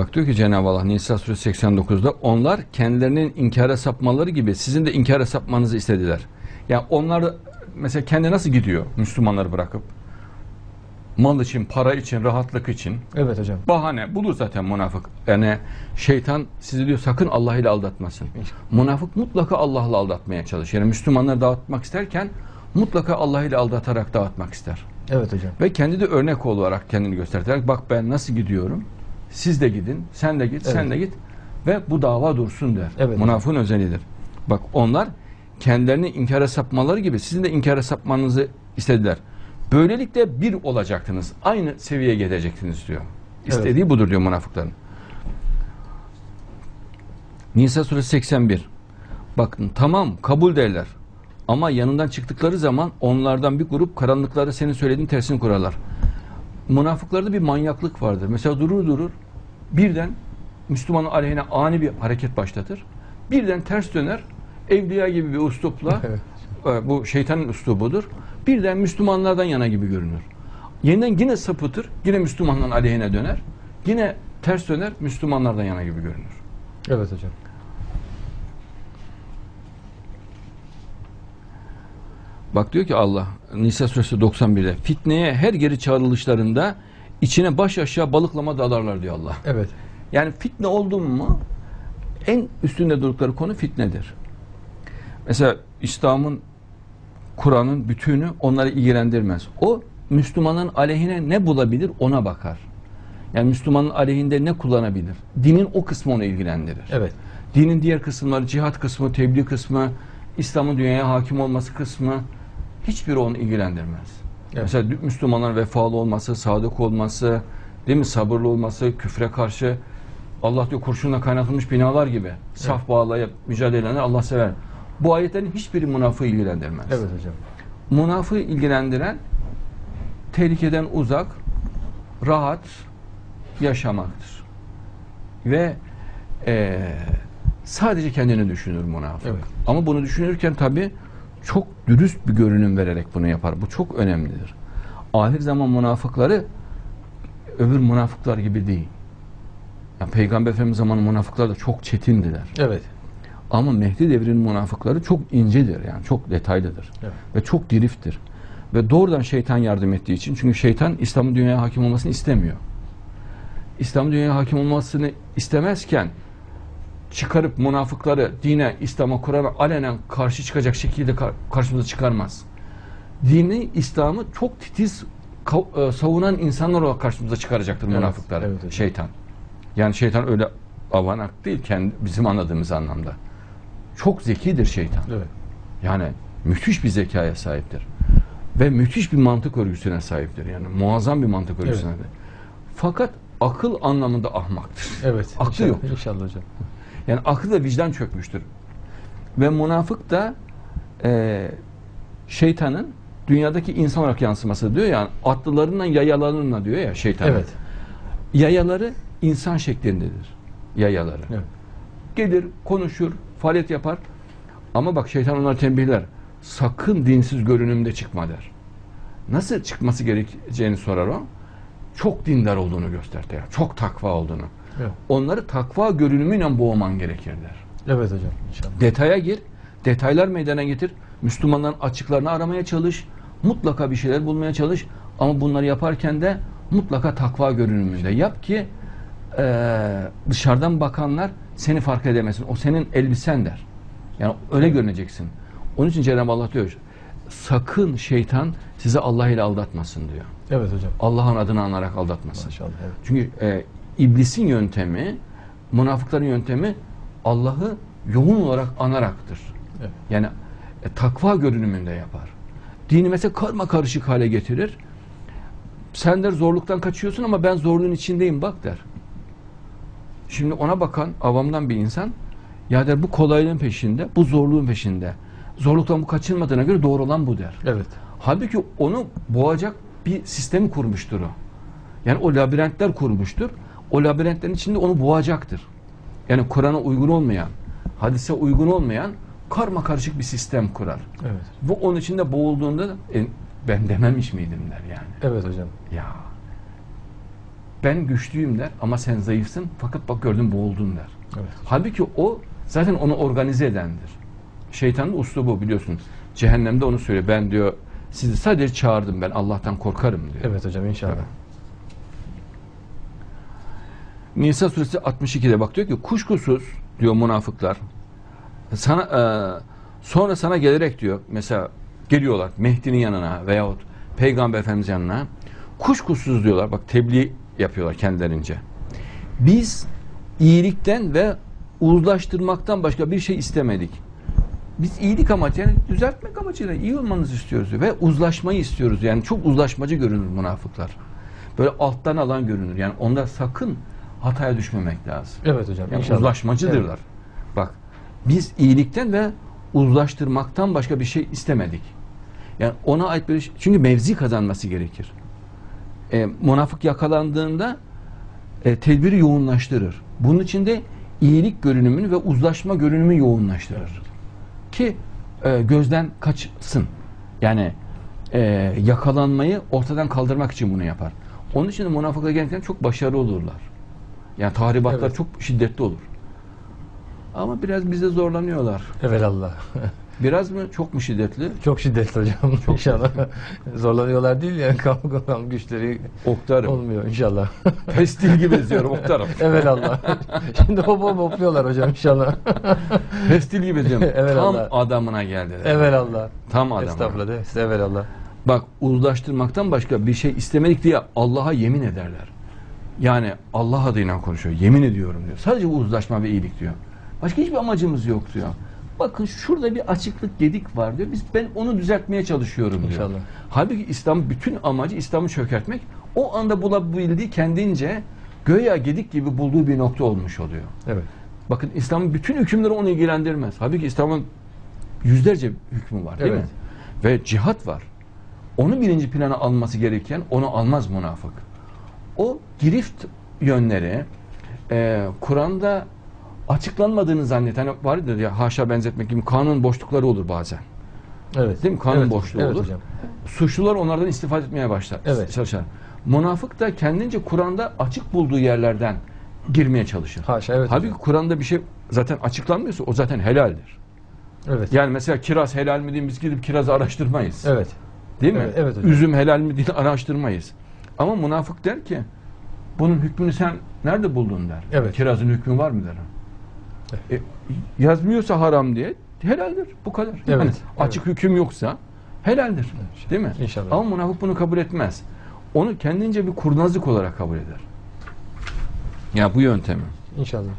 Bak diyor ki Cenab-ı Allah Nisa suresi 89'da onlar kendilerinin inkara sapmaları gibi sizin de inkara sapmanızı istediler. Yani onlar mesela kendi nasıl gidiyor Müslümanları bırakıp? Mal için, para için, rahatlık için. Evet hocam. Bahane bulur zaten münafık. Yani şeytan sizi diyor sakın Allah ile aldatmasın. Münafık mutlaka Allah'la aldatmaya çalışır. Yani Müslümanları dağıtmak isterken mutlaka Allah ile aldatarak dağıtmak ister. Evet hocam. Ve kendi de örnek olarak kendini göstererek bak ben nasıl gidiyorum. Siz de gidin, sen de git, sen Evet. de git ve bu dava dursun der. Evet. Münafığın özelliğidir. Bak onlar kendilerini inkara sapmaları gibi sizin de inkara sapmanızı istediler. Böylelikle bir olacaktınız. Aynı seviyeye gelecektiniz diyor. İstediği budur diyor münafıkların. Nisa suresi 81. Bakın tamam kabul derler. Ama yanından çıktıkları zaman onlardan bir grup karanlıklarda senin söylediğin tersini kurarlar. Münafıklarda bir manyaklık vardır. Mesela durur durur birden Müslümanın aleyhine ani bir hareket başlatır. Birden ters döner. Evliya gibi bir üslupla Evet. e, bu şeytanın üslubudur. Birden Müslümanlardan yana gibi görünür. Yeniden yine sapıtır. Yine Müslümanların aleyhine döner. Yine ters döner. Müslümanlardan yana gibi görünür. Evet hocam. Bak diyor ki Allah Nisa suresi 91'de fitneye her geri çağrılışlarında içine baş aşağı balıklama dalarlar diyor Allah. Evet. Yani fitne oldu mu en üstünde durdukları konu fitnedir. Mesela İslam'ın Kur'an'ın bütünü onları ilgilendirmez. O Müslümanın aleyhine ne bulabilir ona bakar. Yani Müslümanın aleyhinde ne kullanabilir? Dinin o kısmı onu ilgilendirir. Evet. Dinin diğer kısımları, cihat kısmı, tebliğ kısmı, İslam'ın dünyaya hakim olması kısmı hiçbiri onu ilgilendirmez. Evet. Mesela Müslümanların vefalı olması, sadık olması, değil mi? Sabırlı olması, küfre karşı Allah diyor kurşunla kaynatılmış binalar gibi saf bağlayıp mücadele edenler Allah sever. Bu ayetlerin hiçbiri münafığı ilgilendirmez. Evet hocam. Münafığı ilgilendiren tehlikeden uzak, rahat yaşamaktır. Ve eee, sadece kendini düşünür münafık. Evet. Ama bunu düşünürken tabi çok dürüst bir görünüm vererek bunu yapar. Bu çok önemlidir. Ahir zaman münafıkları öbür münafıklar gibi değil. Yani Peygamber Efendimiz zamanı münafıklar da çok çetindiler. Evet. Ama Mehdi devrinin münafıkları çok incedir yani çok detaylıdır. Evet. Ve çok diriftir. Ve doğrudan şeytan yardım ettiği için çünkü şeytan İslam'ın dünyaya hakim olmasını istemiyor. İslam'ın dünyaya hakim olmasını istemezken çıkarıp münafıkları dine, İslam'a, Kur'an'a alenen karşı çıkacak şekilde kar- karşımıza çıkarmaz. Dini, İslam'ı çok titiz e, savunan insanlar olarak karşımıza çıkaracaktır Evet, münafıkları. evet hocam. şeytan. Yani şeytan öyle avanak değil kendi bizim anladığımız anlamda. Çok zekidir şeytan. Evet. Yani müthiş bir zekaya sahiptir. Ve müthiş bir mantık örgüsüne sahiptir. Yani muazzam bir mantık örgüsüne. Evet. Fakat akıl anlamında ahmaktır. Evet. Aklı İnşallah- yoktur. İnşallah hocam. Yani aklı da vicdan çökmüştür. Ve münafık da e, şeytanın dünyadaki insan olarak yansıması diyor ya atlılarından yayalarınla diyor ya şeytan. Evet. Yayaları insan şeklindedir. Yayaları. Evet. Gelir, konuşur, faaliyet yapar. Ama bak şeytan onları tembihler. Sakın dinsiz görünümde çıkma der. Nasıl çıkması gerekeceğini sorar o. Çok dindar olduğunu göster der. Çok takva olduğunu. Evet. Onları takva görünümüyle boğman gerekir der. Evet hocam. İnşallah. Detaya gir, detaylar meydana getir. Müslümanların açıklarını aramaya çalış. Mutlaka bir şeyler bulmaya çalış. Ama bunları yaparken de mutlaka takva görünümünde yap ki eee, dışarıdan bakanlar seni fark edemesin. O senin elbisen der. Yani öyle görüneceksin. Onun için Cenab-ı Allah diyor sakın şeytan sizi Allah ile aldatmasın diyor. Evet hocam. Allah'ın adını anarak aldatmasın. Maşallah. Evet. Çünkü e, iblisin yöntemi, münafıkların yöntemi Allah'ı yoğun olarak anaraktır. Evet. Yani e, takva görünümünde yapar. Dini mesela karma karışık hale getirir. Sen der zorluktan kaçıyorsun ama ben zorluğun içindeyim bak der. Şimdi ona bakan avamdan bir insan ya der bu kolaylığın peşinde, bu zorluğun peşinde. Zorluktan bu kaçınmadığına göre doğru olan bu der. Evet. Halbuki onu boğacak bir sistemi kurmuştur o. Yani o labirentler kurmuştur. O labirentlerin içinde onu boğacaktır. Yani Kur'an'a uygun olmayan, hadise uygun olmayan karma karışık bir sistem kurar. Evet. Bu onun içinde boğulduğunda da, "E, ben dememiş miydim der yani. Evet hocam. Ya ben güçlüyüm der ama sen zayıfsın fakat bak gördün boğuldun der. Evet. Halbuki o zaten onu organize edendir. Şeytanın uslubu biliyorsunuz. Cehennemde onu söylüyor. Ben diyor sizi sadece çağırdım ben Allah'tan korkarım diyor. Evet hocam inşallah. Nisa suresi 62'de bak diyor ki kuşkusuz diyor münafıklar sana e, sonra sana gelerek diyor mesela geliyorlar Mehdi'nin yanına veyahut Peygamber Efendimiz yanına kuşkusuz diyorlar bak tebliğ yapıyorlar kendilerince. Biz iyilikten ve uzlaştırmaktan başka bir şey istemedik. Biz iyilik amacı yani düzeltmek amacıyla iyi olmanızı istiyoruz diyor. ve uzlaşmayı istiyoruz. Yani çok uzlaşmacı görünür münafıklar. Böyle alttan alan görünür. Yani onda sakın hataya düşmemek lazım. Evet hocam Yani inşallah. uzlaşmacıdırlar. Evet. Bak biz iyilikten ve uzlaştırmaktan başka bir şey istemedik. Yani ona ait bir şey, çünkü mevzi kazanması gerekir. E, münafık yakalandığında e, tedbiri yoğunlaştırır. Bunun için de iyilik görünümünü ve uzlaşma görünümü yoğunlaştırır. Ki e, gözden kaçsın. Yani e, yakalanmayı ortadan kaldırmak için bunu yapar. Onun için de münafıklar gerçekten çok başarılı olurlar. Yani tahribatlar Evet. çok şiddetli olur. Ama biraz bize zorlanıyorlar. Evet Allah. Biraz mı çok mu şiddetli? Çok şiddetli hocam. inşallah. Zorlanıyorlar değil yani kavga kavga güçleri Oktarım. olmuyor inşallah. Pestil gibi eziyorum oktarım. evet Allah. Şimdi hop hop hopluyorlar hocam inşallah. Pestil gibi eziyorum. Evet Tam Allah. adamına geldi. evet Allah. Tam adamına. Estağfurullah. Evet Allah. Bak uzlaştırmaktan başka bir şey istemedik diye Allah'a yemin ederler. Yani Allah adıyla konuşuyor. Yemin ediyorum diyor. Sadece bu uzlaşma ve iyilik diyor. Başka hiçbir amacımız yok diyor. Bakın şurada bir açıklık gedik var diyor. Biz ben onu düzeltmeye çalışıyorum diyor. İnşallah. Halbuki İslam bütün amacı İslam'ı çökertmek. O anda bulabildiği kendince göya gedik gibi bulduğu bir nokta olmuş oluyor. Evet. Bakın İslam'ın bütün hükümleri onu ilgilendirmez. Halbuki İslam'ın yüzlerce hükmü var değil Evet. mi? Ve cihat var. Onu birinci plana alması gereken onu almaz münafık. O girift yönleri e, Kur'an'da açıklanmadığını zannet. Hani vardır ya haşa benzetmek gibi kanun boşlukları olur bazen. Evet. Değil mi? Kanun evet. boşluğu evet olur. hocam. Suçlular onlardan istifade etmeye başlar. Evet. Çalışar. Münafık da kendince Kur'an'da açık bulduğu yerlerden girmeye çalışır. Haşa evet. Halbuki. Kur'an'da bir şey zaten açıklanmıyorsa o zaten helaldir. Evet. Yani mesela kiraz helal mi diye biz gidip kirazı araştırmayız. Evet. Değil mi? Evet, evet hocam. Üzüm helal mi diye araştırmayız. Ama münafık der ki bunun hükmünü sen nerede buldun der. Evet. Kirazın hükmü var mı der. E, yazmıyorsa haram diye helaldir. Bu kadar. Yani Evet, açık hüküm yoksa helaldir. Değil mi? İnşallah. Ama münafık bunu kabul etmez. Onu kendince bir kurnazlık olarak kabul eder. Ya bu yöntemi. İnşallah.